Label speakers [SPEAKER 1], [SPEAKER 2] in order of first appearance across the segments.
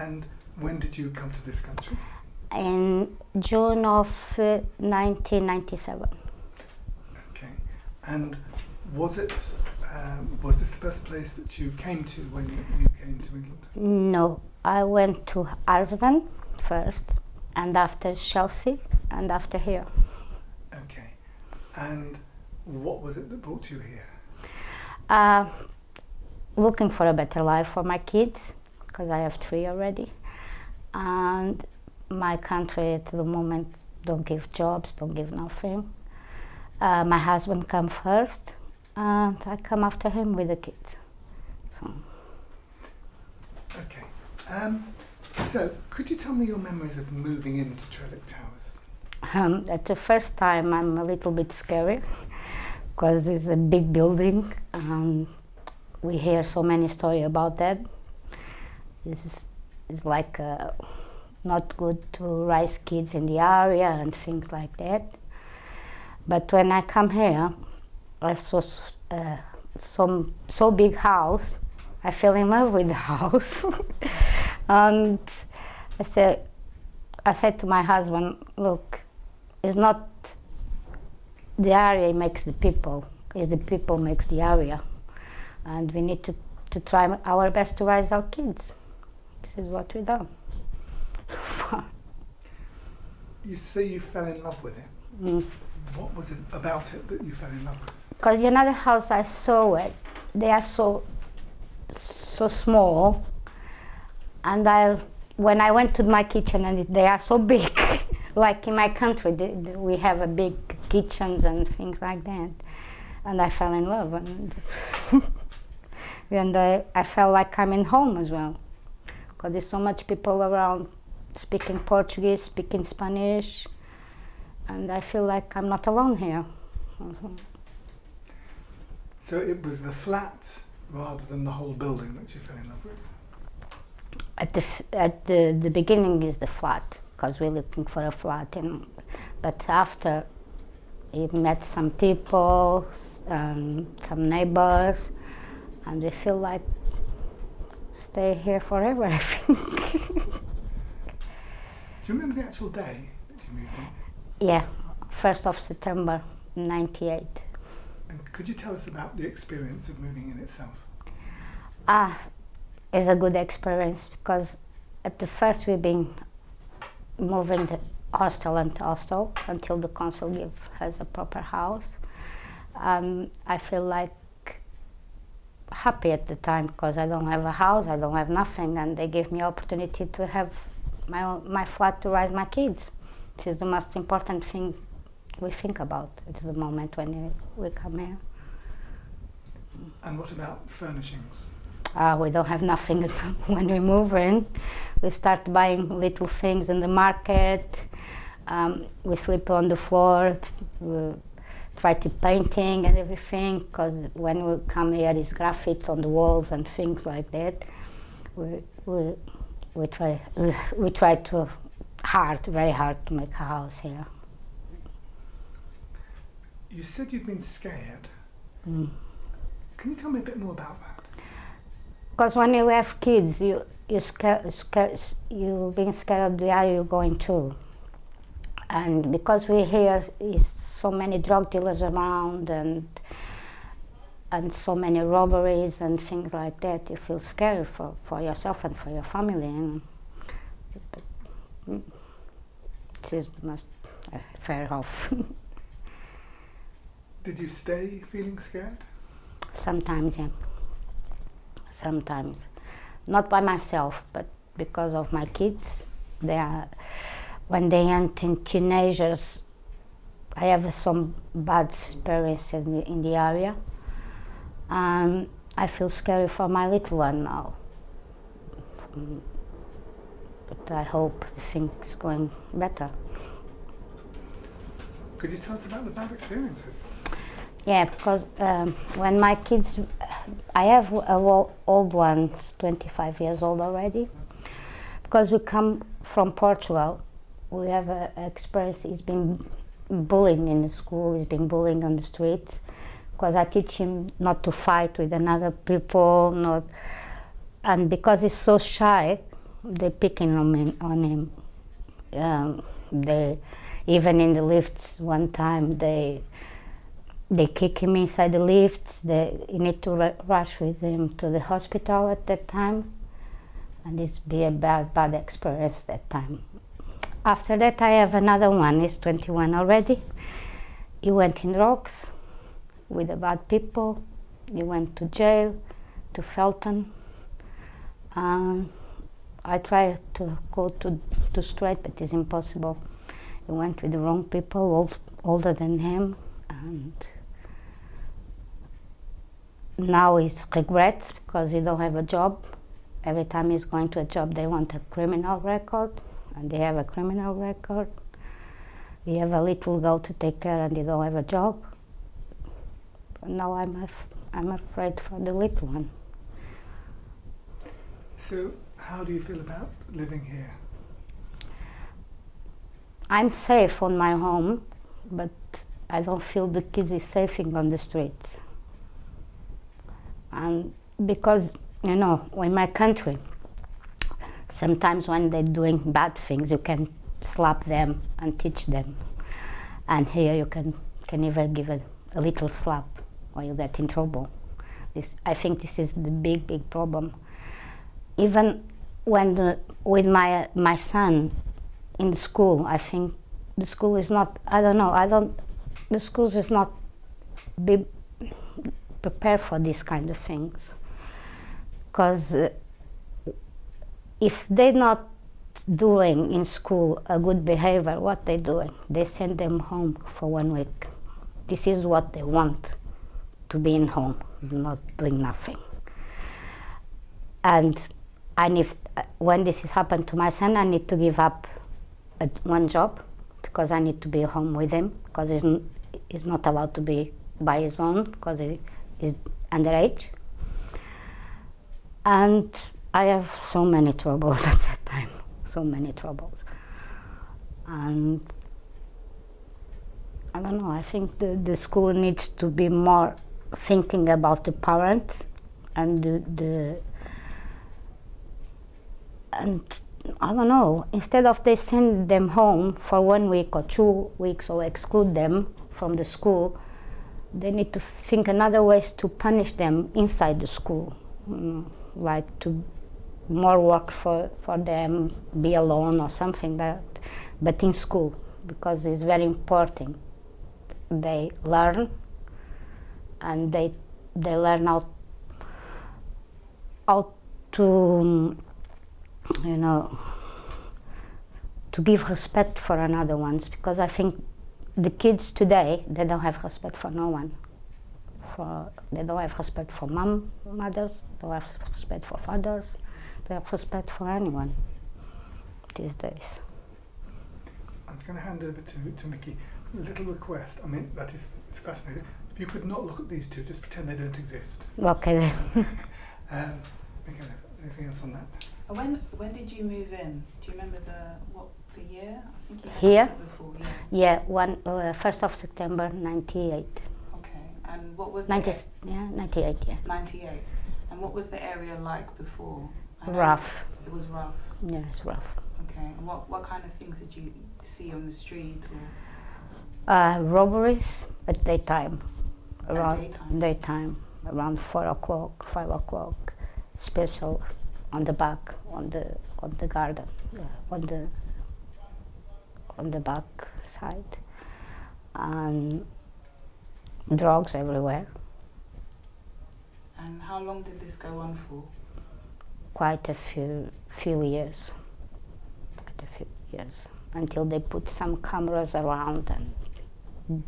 [SPEAKER 1] And when did you come to this country?
[SPEAKER 2] In June of uh, 1997.
[SPEAKER 1] Okay. And was it um, was this the first place that you came to when you came to England?
[SPEAKER 2] No, I went to Arsden first, and after Chelsea, and after here.
[SPEAKER 1] Okay. And what was it that brought you here?
[SPEAKER 2] Uh, looking for a better life for my kids, because I have three already, and my country at the moment don't give jobs, don't give nothing. Uh, my husband come first, and I come after him with the kids. So.
[SPEAKER 1] Okay. Um, so, could you tell me your memories of moving into Trellick Towers?
[SPEAKER 2] Um, at the first time, I'm a little bit scary because it's a big building. and we hear so many stories about that. This is, is like uh, not good to raise kids in the area and things like that. But when I come here, I saw uh, some so big house. I fell in love with the house, and I said, I said to my husband, look, it's not the area makes the people, it's the people makes the area, and we need to to try our best to raise our kids. This is what we do.
[SPEAKER 1] you say you fell in love with it.
[SPEAKER 2] Mm.
[SPEAKER 1] What was it about it that you fell in love with?
[SPEAKER 2] Because another house I saw it, they are so so small, and I when I went to my kitchen and they are so big, like in my country, we have a big kitchens and things like that, and I fell in love and and I, I felt like I'm in home as well, because there's so much people around speaking Portuguese, speaking Spanish, and I feel like I'm not alone here.
[SPEAKER 1] So it was the flat rather than the whole building that you fell in love with?
[SPEAKER 2] At the, at the, the beginning is the flat, because we're looking for a flat, and, but after we met some people, um, some neighbors, and we feel like stay here forever, I think.
[SPEAKER 1] Do you remember the actual day that you moved in?
[SPEAKER 2] Yeah, 1st of September 98.
[SPEAKER 1] And could you tell us about the experience of moving in itself?
[SPEAKER 2] Ah, it's a good experience because at the first we've been moving the hostel and hostel until the council give us a proper house. Um, I feel like happy at the time because I don't have a house, I don't have nothing, and they gave me opportunity to have my, my flat to raise my kids. This is the most important thing we think about at the moment when we come here.
[SPEAKER 1] And what about furnishings?
[SPEAKER 2] Uh, we don't have nothing when we move in. We start buying little things in the market. Um, we sleep on the floor. We try to painting and everything because when we come here, there's graphics on the walls and things like that. We, we we try we, we try to hard very hard to make a house here
[SPEAKER 1] you said you'd been scared
[SPEAKER 2] mm.
[SPEAKER 1] can you tell me a bit more about that
[SPEAKER 2] because when you have kids you you scare, scare you being scared of the area you're going to and because we hear is so many drug dealers around and and so many robberies and things like that, you feel scared for, for yourself and for your family. And it is must uh, fair off.
[SPEAKER 1] Did you stay feeling scared?
[SPEAKER 2] Sometimes, yeah. Sometimes, not by myself, but because of my kids. They are when they enter teenagers. I have some bad experiences in the, in the area and I feel scary for my little one now. But I hope things going better.
[SPEAKER 1] Could you tell us about the bad experiences?
[SPEAKER 2] Yeah, because um, when my kids, I have a old one, 25 years old already. Because we come from Portugal, we have an experience. He's been bullying in the school. He's been bullying on the streets because I teach him not to fight with another people, not, and because he's so shy, they picking on him. On him. Um, they even in the lifts one time they they kick him inside the lifts. They you need to ru- rush with him to the hospital at that time, and it's be a bad bad experience that time. After that, I have another one. He's 21 already. He went in rocks with the bad people. He went to jail, to Feltham. Um, I tried to go to, to straight, but it's impossible. He went with the wrong people, old, older than him, and now he's regrets because he don't have a job. Every time he's going to a job, they want a criminal record, and they have a criminal record. He have a little girl to take care, and they don't have a job. But now I'm af- I'm afraid for the little one.
[SPEAKER 1] So, how do you feel about living here?
[SPEAKER 2] I'm safe on my home, but I don't feel the kids is safe on the streets. And because you know, in my country, sometimes when they're doing bad things, you can slap them and teach them, and here you can can even give a, a little slap or you get in trouble. This, I think this is the big big problem. Even when the, with my my son in the school, I think the school is not. I don't know. I don't. The schools is not be prepared for these kind of things. Because uh, if they're not doing in school a good behavior, what they doing? They send them home for one week. This is what they want to be in home, not doing nothing. And and if uh, when this has happened to my son, I need to give up uh, one job because I need to be home with him because he's, he's not allowed to be by his own because he is underage. And I have so many troubles at that time, so many troubles. And I don't know, I think the, the school needs to be more thinking about the parents and the, the and I don't know, instead of they send them home for one week or two weeks or exclude them from the school, they need to think another ways to punish them inside the school, mm, like to more work for, for them, be alone or something that, but in school because it's very important. They learn and they they learn how how to you know to give respect for another ones because I think the kids today they don't have respect for no one for they don't have respect for mom mothers they don't have respect for fathers have respect for anyone these days
[SPEAKER 1] I'm going to hand over to, to Mickey. A little request. I mean, that is it's fascinating. If you could not look at these two, just pretend they don't exist.
[SPEAKER 2] okay then.
[SPEAKER 1] Um, Mickey, anything else on that?
[SPEAKER 3] When when did you move in? Do you remember the what the year? I think you
[SPEAKER 2] Here?
[SPEAKER 3] before. Yeah.
[SPEAKER 2] yeah one uh, first of September 98
[SPEAKER 3] Okay. And what was
[SPEAKER 2] 90,
[SPEAKER 3] a-
[SPEAKER 2] yeah 98 yeah
[SPEAKER 3] 98? And what was the area like before?
[SPEAKER 2] Rough.
[SPEAKER 3] It was rough.
[SPEAKER 2] yeah it's rough.
[SPEAKER 3] Okay. And what what kind of things did you see on the street or?
[SPEAKER 2] Uh, robberies at daytime.
[SPEAKER 3] At
[SPEAKER 2] around
[SPEAKER 3] daytime?
[SPEAKER 2] daytime. Around four o'clock five o'clock. Special on the back on the on the garden. Yeah, on the on the back side. And drugs everywhere.
[SPEAKER 3] And how long did this go on for?
[SPEAKER 2] Quite a few few years quite a few years until they put some cameras around and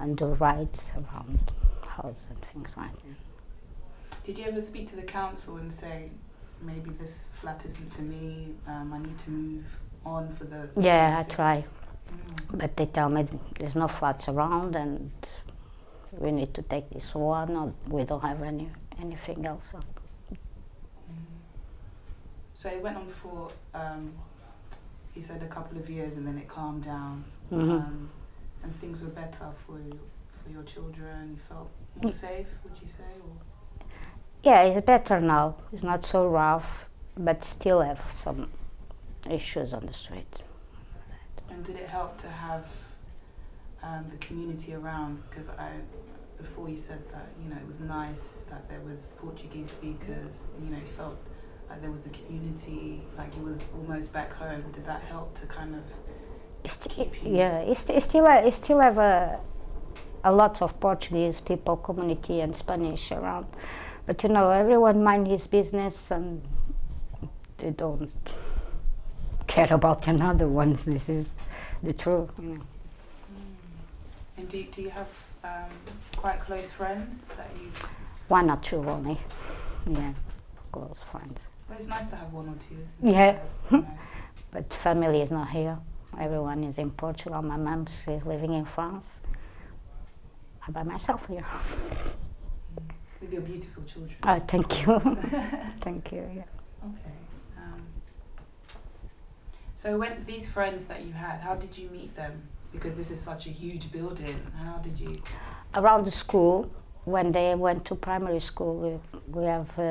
[SPEAKER 2] and do rides around houses and things like that
[SPEAKER 3] Did you ever speak to the council and say maybe this flat isn't for me? Um, I need to move on for the.
[SPEAKER 2] yeah i try
[SPEAKER 3] Mm.
[SPEAKER 2] but they tell me there's no flats around and we need to take this one or we don't have any anything else so
[SPEAKER 3] Mm. So it went on for, um, he said a couple of years and then it calmed down.
[SPEAKER 2] Mhm.
[SPEAKER 3] Um, and things were better for you, for your children. You felt more
[SPEAKER 2] Mm.
[SPEAKER 3] safe, would you say? Or?
[SPEAKER 2] yeah it's better now it's not so rough but still have some issues on the street.
[SPEAKER 3] And did it help to have um, the community around? Because I, before you said that, you know, it was nice that there was Portuguese speakers. You know, felt like there was a community, like it was almost back home. Did that help to kind of
[SPEAKER 2] It's sti-
[SPEAKER 3] keep you?
[SPEAKER 2] yeah, it's, it's still a, it's still have a, a lot of Portuguese people community and Spanish around, but you know everyone mind his business and they don't care about another ones. This is the truth. You know.
[SPEAKER 3] And do, do you have um, quite close friends that you?
[SPEAKER 2] One or two only, yeah, close friends.
[SPEAKER 3] Well, it's nice to have one or two. Isn't it?
[SPEAKER 2] Yeah.
[SPEAKER 3] So, you know,
[SPEAKER 2] But family is not here. Everyone is in Portugal. My mom, she's living in France. I'm by myself here.
[SPEAKER 3] with your beautiful children.
[SPEAKER 2] Oh, thank you. thank you. Yeah.
[SPEAKER 3] Okay. Um, so when these friends that you had, how did you meet them? Because this is such a huge building. How did you?
[SPEAKER 2] Around the school, when they went to primary school, we, we have uh,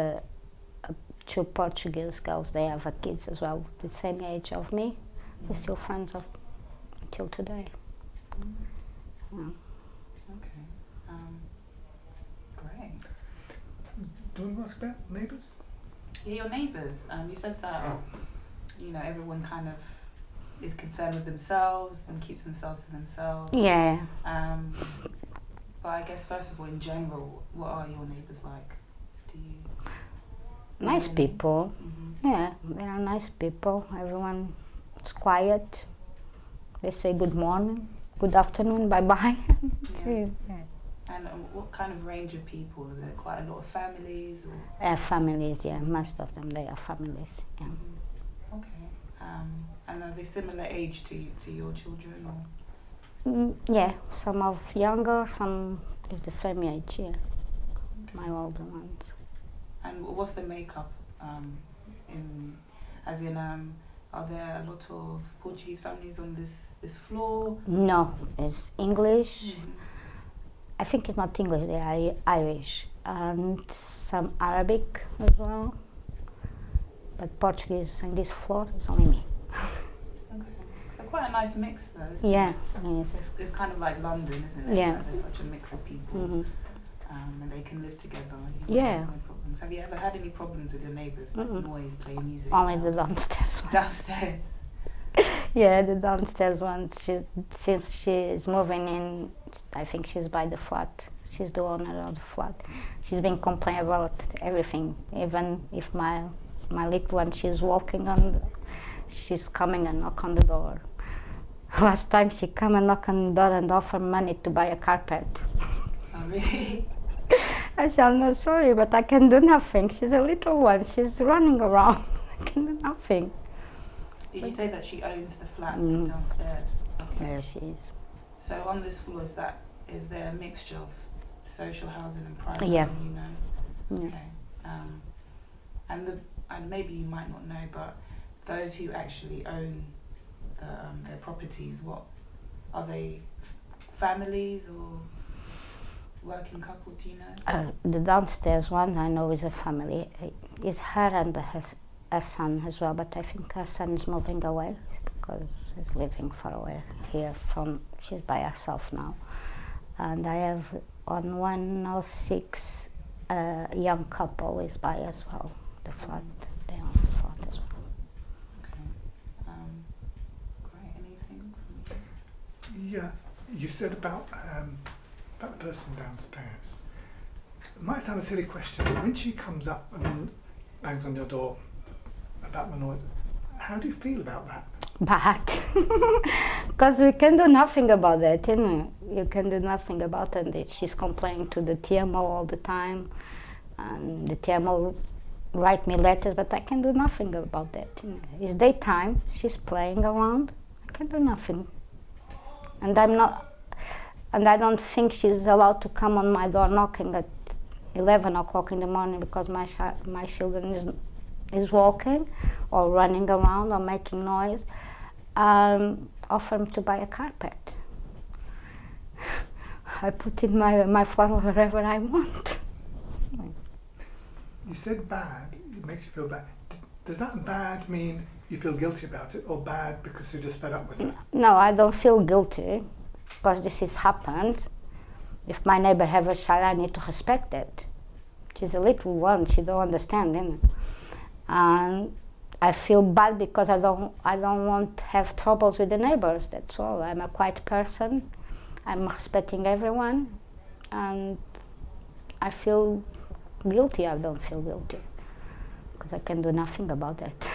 [SPEAKER 2] uh, two Portuguese girls. They have uh, kids as well, the same age of me. We're still friends of till today. Yeah.
[SPEAKER 3] Okay. Um, great.
[SPEAKER 1] Do you want to ask about neighbours?
[SPEAKER 3] Yeah, your neighbours. Um, you said that you know everyone kind of is concerned with themselves and keeps themselves to themselves.
[SPEAKER 2] Yeah.
[SPEAKER 3] Um, but I guess first of all, in general, what are your neighbours like? Do you?
[SPEAKER 2] Nice
[SPEAKER 3] names?
[SPEAKER 2] people.
[SPEAKER 3] Mhm.
[SPEAKER 2] Yeah, they are nice people. Everyone is quiet. They say good morning, good afternoon, bye bye.
[SPEAKER 3] Yeah. And um, what kind of range of people? Are there quite a lot of families or?
[SPEAKER 2] Uh, families, yeah, most of them they are families. Yeah.
[SPEAKER 3] Mhm. Okay. Um, and are they similar age to to your children or?
[SPEAKER 2] Mm, yeah, some of younger, some is the same age. Yeah, my older ones.
[SPEAKER 3] And what's the makeup? Um, in, as in, um, are there a lot of Portuguese families on this this floor?
[SPEAKER 2] No, it's English.
[SPEAKER 3] Mhm.
[SPEAKER 2] I think it's not English. They are Irish and some Arabic as well. But Portuguese on this floor is only me.
[SPEAKER 3] Quite a nice mix though. Isn't
[SPEAKER 2] Yeah.
[SPEAKER 3] It? It's, it's kind of like London, isn't it?
[SPEAKER 2] Yeah.
[SPEAKER 3] There's such a mix of people.
[SPEAKER 2] Mhm.
[SPEAKER 3] um, and they can live together. You know,
[SPEAKER 2] Yeah.
[SPEAKER 3] No problems. Have you ever had any problems with your neighbours? Like noise, playing music?
[SPEAKER 2] Only the
[SPEAKER 3] loud?
[SPEAKER 2] downstairs one.
[SPEAKER 3] downstairs.
[SPEAKER 2] Yeah, the downstairs one. She, since she is moving in, I think she's by the flat. She's the owner of the flat. She's been complaining about everything. Even if my my little one, she's walking on, The, she's coming and knock on the door. Last time she come and knock on the door and offer money to buy a carpet.
[SPEAKER 3] Oh, really?
[SPEAKER 2] I said, I'm not sorry, but I can do nothing. She's a little one. She's running around. I can do nothing.
[SPEAKER 3] Did you say that she owns the flat
[SPEAKER 2] Mm.
[SPEAKER 3] downstairs? Okay.
[SPEAKER 2] There she is.
[SPEAKER 3] So on this floor, is that is there a mixture of social housing and private?
[SPEAKER 2] Yeah.
[SPEAKER 3] You know.
[SPEAKER 2] Yeah.
[SPEAKER 3] Okay. Um, and the and maybe you might not know, but those who actually own um, their properties, what are they? Families or working couple? Do you know?
[SPEAKER 2] Uh, the downstairs one I know is a family. It's her and her, her son as well, but I think her son is moving away because he's living far away here from. She's by herself now, and I have on one or six uh, young couple is by as well. The flat, they own the flat as well.
[SPEAKER 3] Okay. Um, great. Anything from you?
[SPEAKER 1] Yeah, you said about um, about the person downstairs. It might sound a silly question, but when she comes up and bangs on your door about the noise, how do you feel about that?
[SPEAKER 2] bad because we can do nothing about that you know you can do nothing about it she's complaining to the TMO all the time and the TMO write me letters but I can do nothing about that you know. it's daytime she's playing around I can do nothing and I'm not and I don't think she's allowed to come on my door knocking at 11 o'clock in the morning because my my children is is walking or running around or making noise, um, offer him to buy a carpet. I put in my my flower wherever I want.
[SPEAKER 1] You said bad, it makes you feel bad. Does that bad mean you feel guilty about it, or bad because you're just fed up with it?
[SPEAKER 2] No, I don't feel guilty because this has happened. If my neighbor have a child, I need to respect it. She's a little one; she don't understand. And I feel bad because I don't, I don't want to have troubles with the neighbors. That's all. I'm a quiet person. I'm respecting everyone, and I feel guilty. I don't feel guilty because I can do nothing about that.